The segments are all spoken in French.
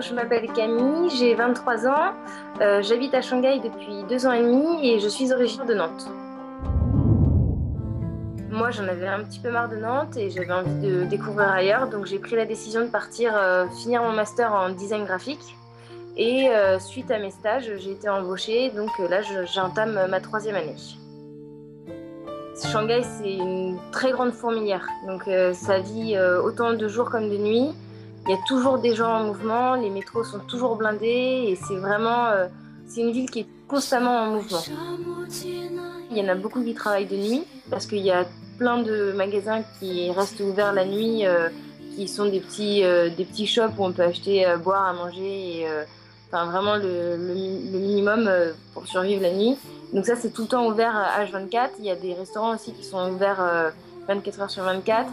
je m'appelle Camille, j'ai 23 ans, euh, j'habite à Shanghai depuis deux ans et demi et je suis originaire de Nantes. Moi, j'en avais un petit peu marre de Nantes et j'avais envie de découvrir ailleurs, donc j'ai pris la décision de partir euh, finir mon master en design graphique. Et euh, suite à mes stages, j'ai été embauchée, donc là, j'entame ma troisième année. Shanghai, c'est une très grande fourmilière, donc ça vit autant de jours comme de nuits. Il y a toujours des gens en mouvement, les métros sont toujours blindés et c'est vraiment euh, c'est une ville qui est constamment en mouvement. Il y en a beaucoup qui travaillent de nuit parce qu'il y a plein de magasins qui restent ouverts la nuit, euh, qui sont des petits, euh, des petits shops où on peut acheter boire, à manger, et, enfin vraiment le, le, le minimum pour survivre la nuit. Donc ça c'est tout le temps ouvert H24. Il y a des restaurants aussi qui sont ouverts 24 heures sur 24.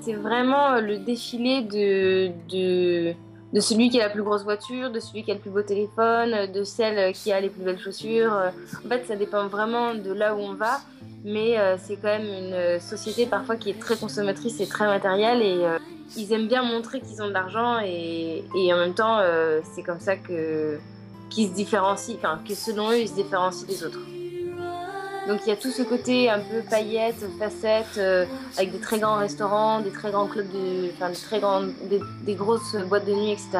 C'est vraiment euh, le défilé de, de, celui qui a la plus grosse voiture, de celui qui a le plus beau téléphone, de celle qui a les plus belles chaussures. En fait, ça dépend vraiment de là où on va, mais euh, c'est quand même une société parfois qui est très consommatrice et très matérielle et euh, ils aiment bien montrer qu'ils ont de l'argent et, et, en même temps, c'est comme ça que qu'ils se différencient, enfin que selon eux, ils se différencient des autres. Donc il y a tout ce côté un peu paillettes, facettes, euh, avec des très grands restaurants, des très grands clubs, de, enfin des très grandes, des, grosses boîtes de nuit, etc.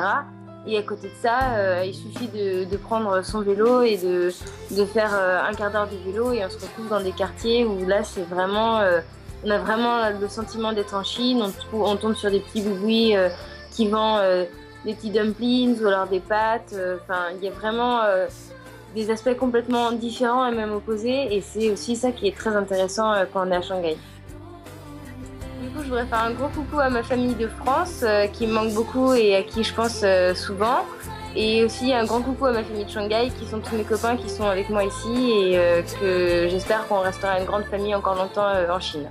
Et à côté de ça, euh, il suffit de, prendre son vélo et de, de faire euh, un quart d'heure de vélo et on se retrouve dans des quartiers où là c'est vraiment, on a vraiment le sentiment d'être en Chine. On, on, tombe sur des petits boubouis qui vendent des petits dumplings ou alors des pâtes. Enfin, il y a vraiment des aspects complètement différents et même opposés. Et c'est aussi ça qui est très intéressant euh, quand on est à Shanghai. Du coup, je voudrais faire un gros coucou à ma famille de France euh, qui me manque beaucoup et à qui je pense euh, souvent. Et aussi un grand coucou à ma famille de Shanghai qui sont tous mes copains qui sont avec moi ici et que j'espère qu'on restera une grande famille encore longtemps en Chine.